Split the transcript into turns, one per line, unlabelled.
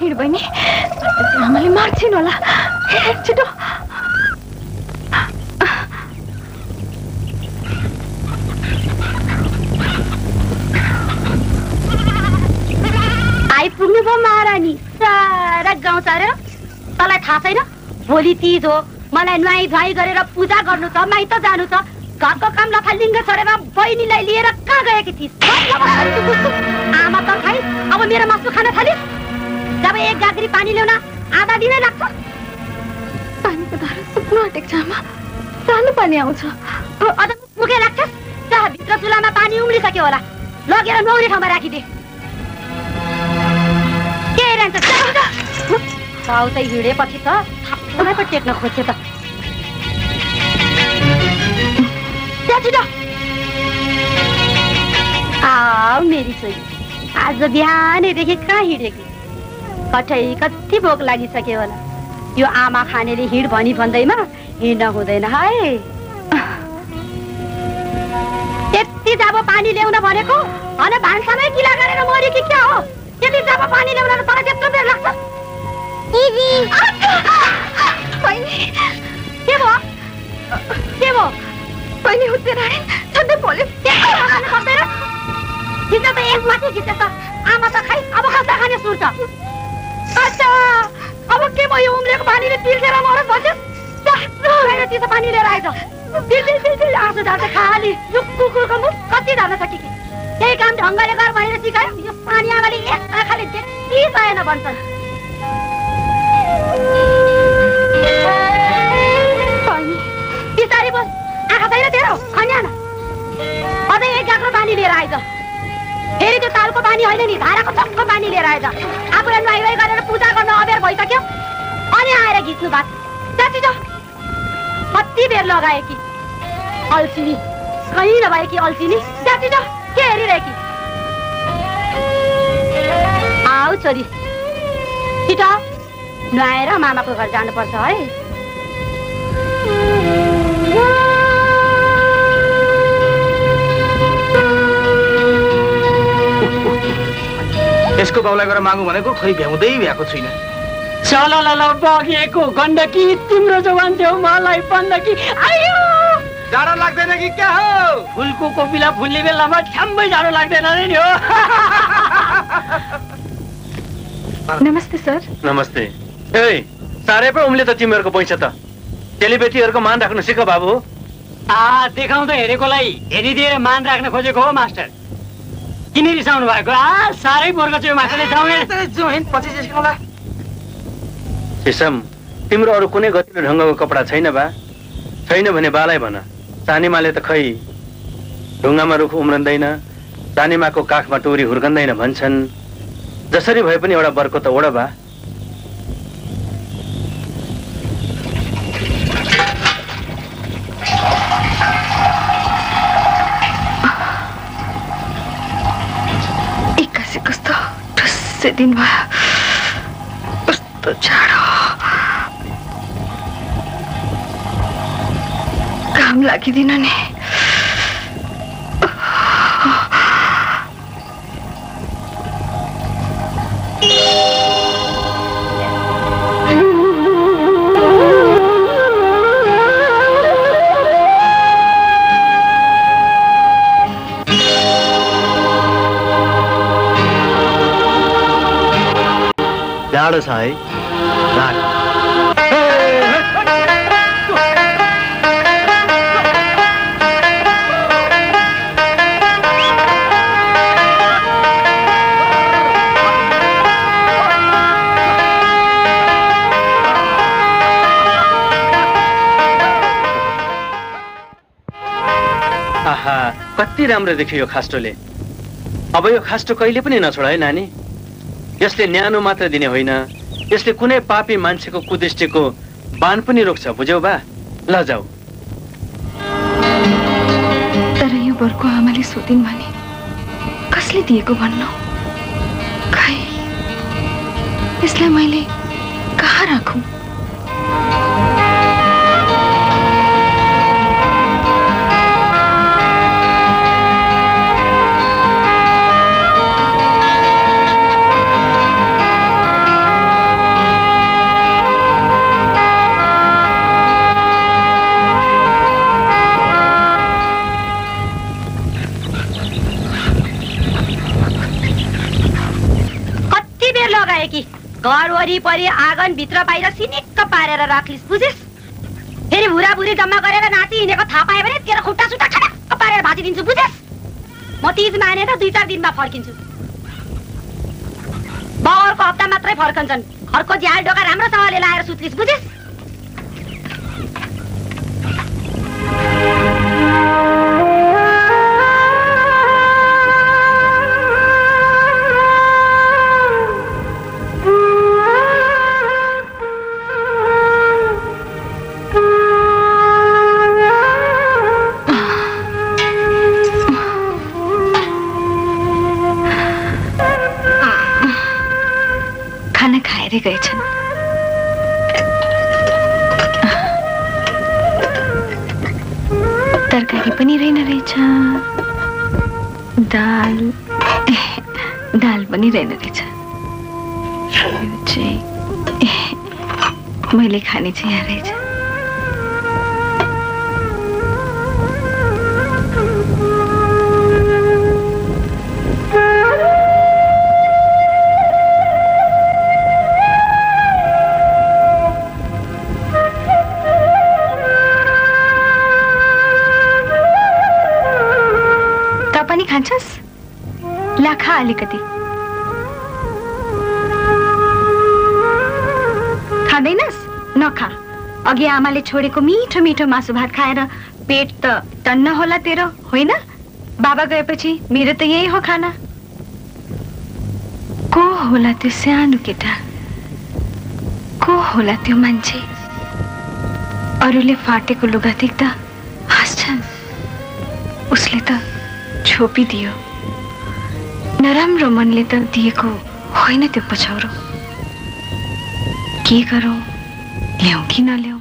हिँड बहिनी आमाले मार्छिन् होला। छिटो।
आइपुग्नु भयो महारानी। सारा गाउँ सारेर तँलाई थाहा छैन? भोलि तिज हो। मलाई नुहाई धुवाई गरेर पूजा गर्नु छ माइत जानु छ। घरको काम लथालिङ्ग छोडेर बहिनीलाई लिएर कहाँ गएकी थिइस्? आमा त खाइ अब मेरो मासु खान थालिस्। जब एक गाग्री पानी ल्याउन आधा दिनै लाग्छ।
पानीको धारा सुक्नु आँटेको छ आमा। सानो पानी आउँछ।
अझ मुखे लाग्छस् जहाँ भित्र चुलामा पानी उम्लिसक्यो होला लगेर नौरी ठाउँमा राखिदे। के साउ चाहिँ हिँडेपछि त थाप्लोमै पो टेक्न खोज्यो त। त्यहाँ छिटो। आऊ मेरी छोरी आज बिहानैदेखि कहाँ हिँडेकी? कठै कति भोक लागिसक्यो होला। यो आमा खानेले हिँड भनी भन्दैमा हिँड्न हुँदैन है। त्यति जब पानी ल्याउन भनेको? अनि भान्सामै किला गरेर मऱ्यो कि क्या हो? त्यति जब पानी ल्याउन तँलाई त्यत्रो बेर लाग्छ? के भयो? के भयो?
बहिनी पोल्यो।
त्यस्तो लगाउनु पर्दैन खिच्छ त एक माथि खिच्छ। आमा त खाइ अब कस्ता खाने सुर छ भयो उम्रेको पानीले तिर्खेर मरोस् भन्छस् चिसो पानी लिएर तिल आँसु झार्छ खाली यो कुकुरको मुख कति झर्न सक्यो कि? केही काम ढङ्गले गर भनेर सिकायो यो पानी आमाले एक आँखाले त्यति भन्छन्
पानी
बिस्तारै बस आँखा छैन तेरो खन्यान अझै एक गाग्रो पानी लिएर आइज फेरि त्यो तालको पानी होइन नि धाराको चक्को पानी लिएर आइज आफूलाई नुहाइ गरेर पूजा गर्न अबेर भइसक्यो। अनि आएर घिच्नु बात जाति कति बेर लगाए कि अल्छिनी कहीँ नभए कि अल्छिनी जाति के हेरिरहे कि आऊ छोरी छिटो नुहाएर मामाको घर जानुपर्छ है
यसको बाउलाई गएर मागु भनेको खै भ्याउँदै भ्याएको छुइनँ
चल ल ल बगेको गण्डकी तिम्रो जवान थियो मलाई बन्दकी। आयो!
जाडो लाग्दैन कि क्या हो?
फुलको कोपिला फुल्ने बेलामा ठ्याम्मै जाडो लाग्दैन अरे नि हो।
नमस्ते सर।
नमस्ते। ए साह्रै पो उम्ले त तिमीहरूको पैसा त। चेलीबेटीहरूको मान राख्नु सिक बाबु।
आ देखाउँदा हेरेकोलाई हेरिदिएर मान राख्न खोजेको हो मास्टर। किन रिसाउनु भएको। आ साह्रै बोर्ग चाहिँ मास्टरले जाउँ
पछि जिस्काउँला
सिसम तिम्रो अरू कुनै गतिलो ढङ्गको कपडा छैन बा। छैन भने बालाई भन। सानीमाले त खै ढुङ्गामा रुख उम्रन्दैन सानीमाको काखमा टोरी हुर्कन्दैन भन्छन्। जसरी भए पनि एउटा बर्को त ओड बा।
दिन भयो। कस्तो जाडो। घाम लागिदिन नि
जाडो कति राम्रो देखियो यो खास्टोले। अब यो खास्टो कहिले पनि नछोड है नानी। यसले न्यानो मात्र दिने होइन। यसले कुनै पापी मान्छेको कुदृष्टिको बान पनि रोक्छ बुझ्यौ बा। ल जाऊ।
तर यो बरको आमाले सोधिन् भने कसले दिएको भन्नु? यसलाई मैले कहाँ राखौँ?
वरिपरि आँगन भित्र बाहिर सिनिक्क पारेर राख्लिस् बुझिस्? फेरि भुरा भुरी जम्मा गरेर नाति हिँडेको थाहा पायो भने तेरो खुट्टा सुट्टा खडक्क पारेर भाँचिदिन्छु बुझिस्? म तिज मानेर दुई चार दिनमा फर्किन्छु। बगरको हप्ता मात्रै फर्कन्छन्। घरको झ्याल ढोका राम्रोसँगले लाएर सुत्लिस् बुझिस्?
खाएरै गएछन् तरकारी पनि रहेन रहेछ। दाल दाल पनि रहेन रहेछ। मैले खाने चाहिँ यहाँ रहेछ। त पनि खान्छस् ला खा अलिकति खाँदैनस् नखा अघि आमाले छोडेको मिठो मिठो मासु भात खाएर पेट त टन्न होला तेरो होइन बाबा गएपछि मेरो त यही हो खाना को होला त्यो सानो केटा को होला त्यो मान्छे अरूले फाटेको लुगा देख्दा हाँस्छन् छोपिदियो नराम्रो मनले त दिएको होइन त्यो पछौरो। के गरौँ? ल्याउँ कि नल्याउँ?